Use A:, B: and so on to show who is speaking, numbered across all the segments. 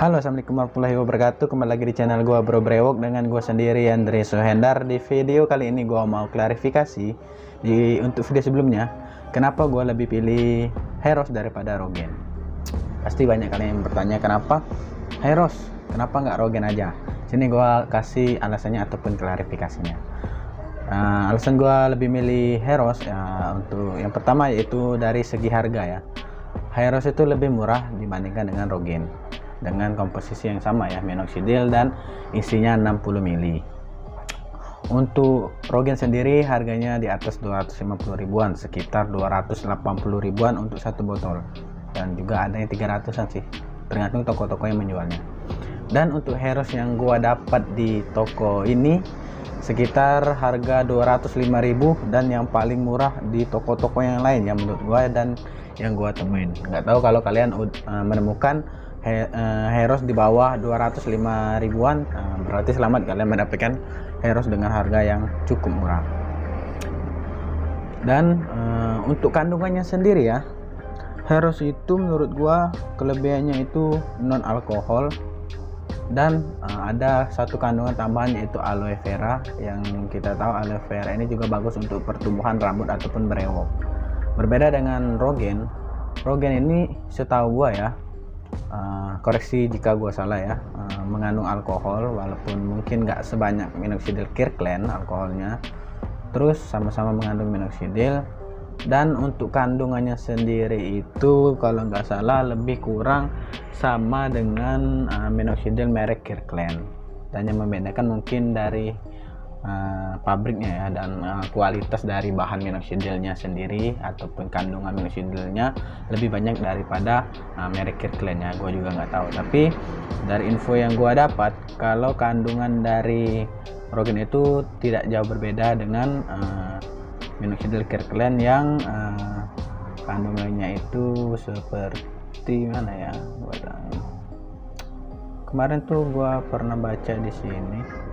A: Halo assalamualaikum warahmatullahi wabarakatuh. Kembali lagi di channel gua Bro Brewok Dengan gua sendiri Andre Sohendar. Di video kali ini gua mau klarifikasi di Untuk video sebelumnya Kenapa gua lebih pilih Heros daripada Rogen. Pasti banyak kalian yang bertanya Kenapa Heros? Kenapa nggak Rogen aja? Sini gua kasih alasannya ataupun klarifikasinya. Uh, Alasan gua lebih milih Heros ya, Untuk yang pertama yaitu dari segi harga ya. Heros itu lebih murah dibandingkan dengan Rogen dengan komposisi yang sama ya minoxidil dan isinya 60 mili. Untuk Rogen sendiri harganya di atas 250 ribuan sekitar 280 ribuan untuk satu botol. Dan juga ada yang 300an sih tergantung toko-toko yang menjualnya. Dan untuk Heros yang gua dapat di toko ini sekitar harga 205.000 dan yang paling murah di toko-toko yang lain yang menurut gua dan yang gua temuin. Nggak tahu kalau kalian uh, menemukan he, uh, Heros di bawah 205 ribuan uh, berarti selamat kalian mendapatkan Heros dengan harga yang cukup murah. Dan uh, untuk kandungannya sendiri ya Heros itu menurut gua kelebihannya itu non alkohol dan uh, ada satu kandungan tambahan yaitu aloe vera yang kita tahu aloe vera ini juga bagus untuk pertumbuhan rambut ataupun berewok berbeda dengan rogen rogen ini setahu gua ya uh, koreksi jika gue salah ya. Uh, mengandung alkohol walaupun mungkin nggak sebanyak minoxidil Kirkland alkoholnya. Terus sama-sama mengandung minoxidil. Dan untuk kandungannya sendiri itu kalau nggak salah lebih kurang sama dengan uh, minoxidil merek Kirkland. Dan yang membedakan mungkin dari uh, pabriknya ya dan uh, kualitas dari bahan minoxidilnya sendiri ataupun kandungan minoxidilnya lebih banyak daripada uh, merek Kirkland ya gue juga nggak tahu. Tapi dari info yang gue dapat kalau kandungan dari Rogen itu tidak jauh berbeda dengan uh, minoxidil Kirkland yang uh, kandungannya itu seperti mana ya? Kemarin tuh gue pernah baca di sini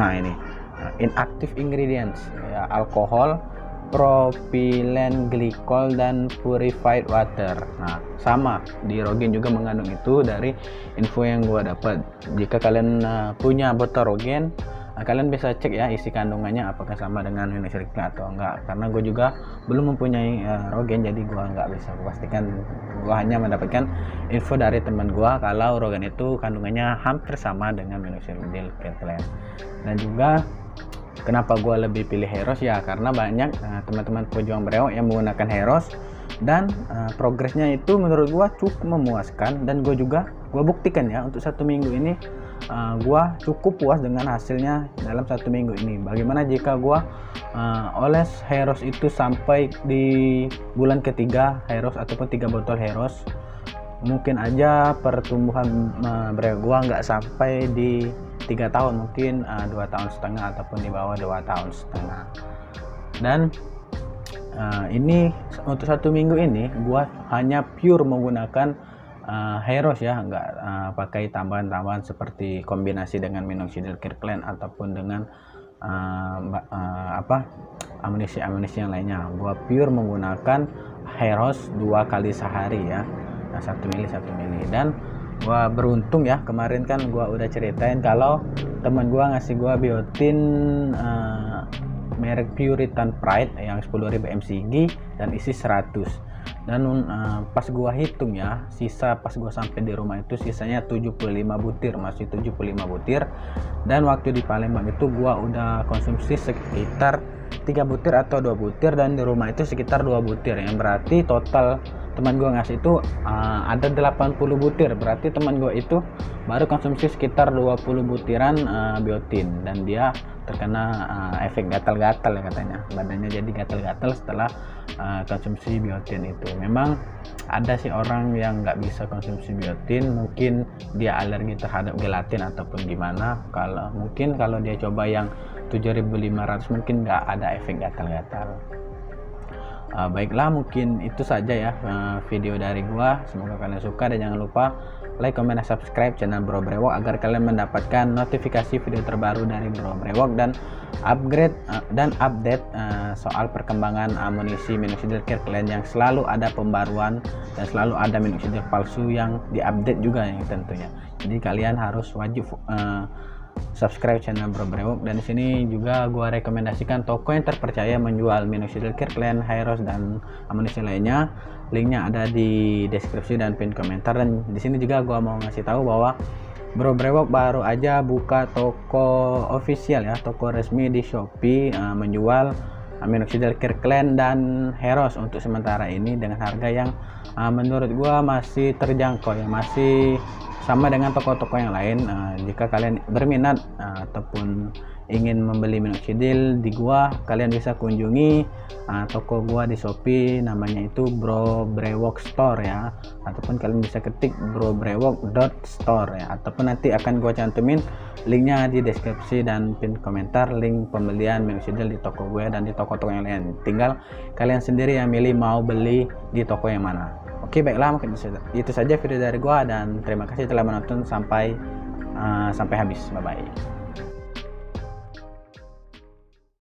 A: nah ini. Nah, inactive ingredients ya alkohol propylene glycol dan purified water. Nah sama di Rogen juga mengandung itu dari info yang gua dapat jika kalian uh, punya botol Rogen Nah, kalian bisa cek ya isi kandungannya apakah sama dengan Indonesia atau enggak. Karena gue juga belum mempunyai uh, rogen jadi gue nggak bisa pastikan. Gue hanya mendapatkan info dari teman gue kalau rogen itu kandungannya hampir sama dengan Indonesia dan juga kenapa gue lebih pilih Heros? Ya karena banyak uh, teman-teman pejuang berewok yang menggunakan Heros. Dan uh, progresnya itu menurut gue cukup memuaskan. Dan gue juga gue buktikan ya untuk satu minggu ini uh, gua cukup puas dengan hasilnya dalam satu minggu ini. Bagaimana jika gua uh, oles Heros itu sampai di bulan ketiga Heros ataupun tiga botol Heros mungkin aja pertumbuhan uh, gua nggak sampai di tiga tahun mungkin dua tahun setengah ataupun di bawah dua tahun setengah. Dan uh, ini untuk satu minggu ini gua hanya pure menggunakan uh, Heros ya nggak uh, pakai tambahan-tambahan seperti kombinasi dengan minoxidil Kirkland ataupun dengan uh, uh, apa amunisi-amunisi yang lainnya. Gua pure menggunakan Heros dua kali sehari ya. Nah, satu mili satu mili. Dan gua beruntung ya kemarin kan gua udah ceritain kalau teman gua ngasih gua biotin uh, merek Puritan Pride yang 10.000 mcg dan isi 100 dan uh, pas gua hitung ya sisa pas gua sampai di rumah itu sisanya 75 butir masih 75 butir. Dan waktu di Palembang itu gua udah konsumsi sekitar 3 butir atau 2 butir dan di rumah itu sekitar 2 butir. Yang berarti total teman gua ngasih itu uh, ada 80 butir. Berarti teman gua itu baru konsumsi sekitar 20 butiran uh, biotin. Dan dia terkena uh, efek gatal-gatal ya katanya. Badannya jadi gatal-gatal setelah uh, konsumsi biotin itu. Memang ada sih orang yang nggak bisa konsumsi biotin. Mungkin dia alergi terhadap gelatin ataupun gimana. Kalau mungkin kalau dia coba yang 7500 mungkin nggak ada efek gatal-gatal uh, baiklah mungkin itu saja ya uh, video dari gua semoga kalian suka dan jangan lupa like, comment, dan subscribe channel Bro Brewok agar kalian mendapatkan notifikasi video terbaru dari Bro Brewok dan upgrade uh, dan update soal perkembangan amunisi minoxidil Kirkland yang selalu ada pembaruan dan selalu ada minoxidil palsu yang diupdate juga yang tentunya. Jadi kalian harus wajib uh, subscribe channel Bro Brewok dan di sini juga gua rekomendasikan toko yang terpercaya menjual minoxidil Kirkland, Hyros dan amunisi lainnya. Linknya ada di deskripsi dan pin komentar dan di sini juga gua mau ngasih tahu bahwa Bro Brewok baru aja buka toko official ya, toko resmi di Shopee uh, menjual minoxidil Kirkland dan Heros untuk sementara ini dengan harga yang uh, menurut gua masih terjangkau ya, masih sama dengan toko-toko yang lain uh, jika kalian berminat uh, ataupun ingin membeli minoxidil di gua kalian bisa kunjungi uh, toko gua di Shopee namanya itu Bro Brewok Store ya. Ataupun kalian bisa ketik Bro Store ya. Ataupun nanti akan gua cantumin linknya di deskripsi dan pin komentar link pembelian minoxidil di toko gue dan di toko-toko yang lain. Tinggal kalian sendiri yang milih mau beli di toko yang mana Oke baiklah mungkin itu saja video dari gua dan terima kasih telah menonton sampai uh, sampai habis. Bye bye.